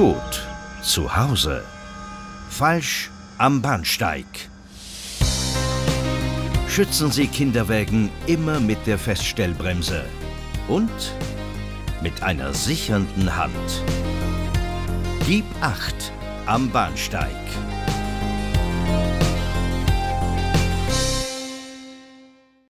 Gut, zu Hause. Falsch am Bahnsteig. Schützen Sie Kinderwägen immer mit der Feststellbremse und mit einer sichernden Hand. Gib Acht am Bahnsteig.